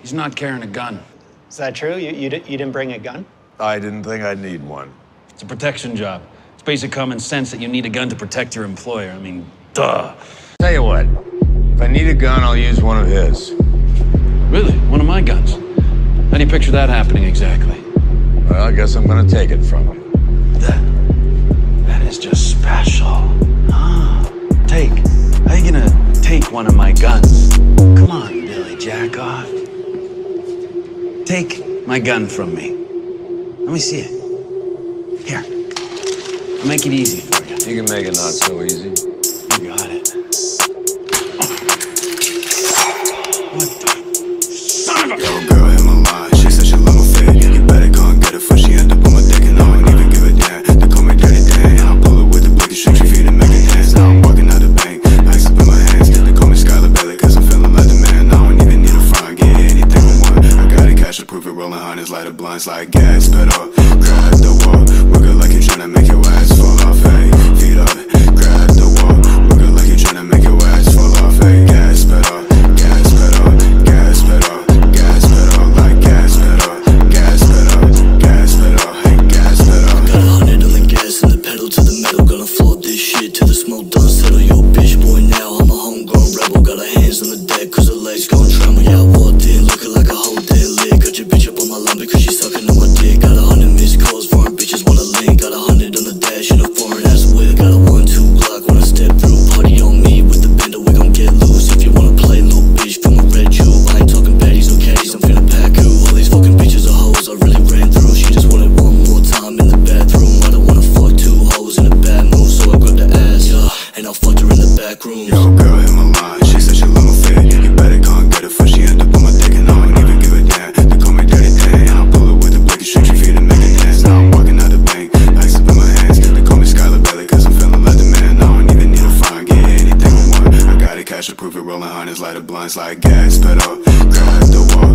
He's not carrying a gun. Is that true? You, you, di- you didn't bring a gun? I didn't think I'd need one. It's a protection job. It's basic common sense that you need a gun to protect your employer. I mean, duh. Tell you what, if I need a gun, I'll use one of his. Really? One of my guns? How do you picture that happening exactly? Well, I guess I'm gonna take it from him. That. That is just special. Huh? Take. How you gonna take one of my guns? Come on, Billy Jackoff. Take my gun from me. Let me see it. Here. I'll make it easy for you. You can make it not so easy. You got it. Rolling light the blinds like gas pedal. Grab the wall, it like you're tryna make your ass fall off. Hey, feet up, grab the wall, it like you're tryna make your ass fall off. Hey, gas pedal, gas pedal, gas pedal, gas pedal, like gas pedal, gas pedal, gas pedal, hey, gas pedal. Got a hundred on the gas and the pedal to the metal. Gonna floor this shit till the smoke done settle. Yo, bitch boy, now I'm a homegrown rebel. Got her hands on the deck cause her legs gon' tremble. Yeah, I walked in looking like prove it, rolling hundreds, light the blacky street. Now I'm working at the bank, I'm some of my hands. They call me Skylar Belly, cause I'm feelin' like the man. I don't even need a blinds like gas pedal. Grab the wall,